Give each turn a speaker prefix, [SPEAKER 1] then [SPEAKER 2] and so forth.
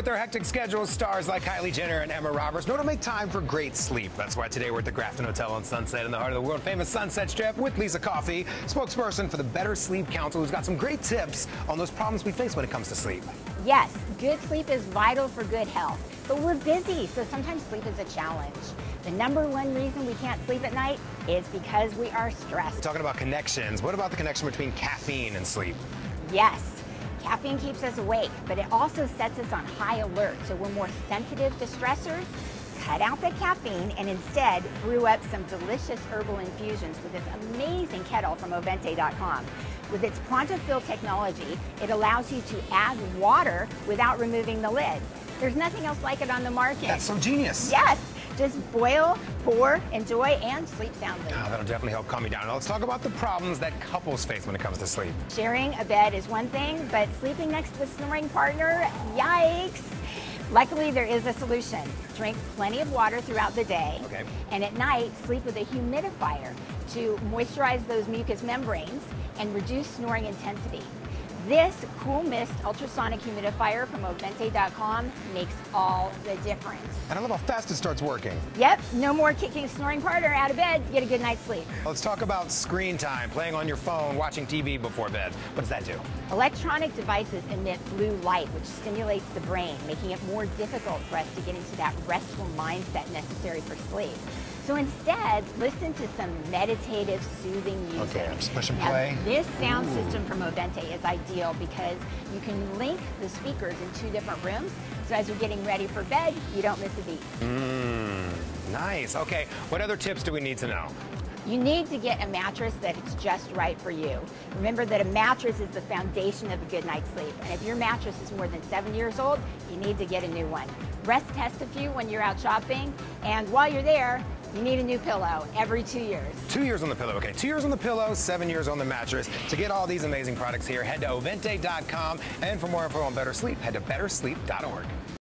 [SPEAKER 1] with their hectic schedules, stars like Kylie Jenner and Emma Roberts know to make time for great sleep. That's why today we're at the Grafton Hotel on Sunset in the heart of the world famous Sunset Strip with Lissa Coffey, spokesperson for the Better Sleep Council, who's got some great tips on those problems we face when it comes to sleep.
[SPEAKER 2] Yes, good sleep is vital for good health, but we're busy, so sometimes sleep is a challenge. The number one reason we can't sleep at night is because we are stressed.
[SPEAKER 1] Talking about connections, what about the connection between caffeine and sleep?
[SPEAKER 2] Yes, Caffeine keeps us awake, but it also sets us on high alert, so we're more sensitive to stressors. Cut out the caffeine and instead brew up some delicious herbal infusions with this amazing kettle from Ovente.com. With its ProntoFill technology, it allows you to add water without removing the lid. There's nothing else like it on the market.
[SPEAKER 1] That's so genius.
[SPEAKER 2] Yes. Just boil, pour, enjoy, and sleep soundly.
[SPEAKER 1] Oh, that'll definitely help calm you down. Now let's talk about the problems that couples face when it comes to sleep.
[SPEAKER 2] Sharing a bed is one thing, but sleeping next to a snoring partner, yikes. Luckily, there is a solution. Drink plenty of water throughout the day.
[SPEAKER 1] Okay.
[SPEAKER 2] And at night, sleep with a humidifier to moisturize those mucous membranes and reduce snoring intensity. This Cool Mist ultrasonic humidifier from Ovente.com makes all the difference.
[SPEAKER 1] And I love how fast it starts working.
[SPEAKER 2] Yep, no more kicking snoring partner out of bed to get a good night's sleep.
[SPEAKER 1] Let's talk about screen time, playing on your phone, watching TV before bed. What does that do?
[SPEAKER 2] Electronic devices emit blue light, which stimulates the brain, making it more difficult for us to get into that restful mindset necessary for sleep. So instead, listen to some meditative, soothing music.
[SPEAKER 1] Okay, I'm just pushing play.
[SPEAKER 2] This sound Ooh. system from Ovente is ideal because you can link the speakers in two different rooms. So as you're getting ready for bed, you don't miss a beat.
[SPEAKER 1] Mmm, nice. Okay, what other tips do we need to know?
[SPEAKER 2] You need to get a mattress that is just right for you. Remember that a mattress is the foundation of a good night's sleep. And if your mattress is more than seven years old, you need to get a new one. Rest test a few when you're out shopping. And while you're there, you need a new pillow every two years.
[SPEAKER 1] Two years on the pillow. Okay, two years on the pillow, seven years on the mattress. To get all these amazing products here, head to ovente.com. And for more info on better sleep, head to bettersleep.org.